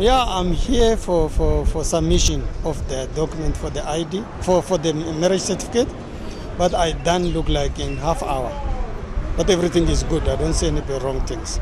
Yeah, I'm here for, for, for submission of the document for the ID, for, for the marriage certificate, but I done look like in half hour. But everything is good. I don't see any wrong things.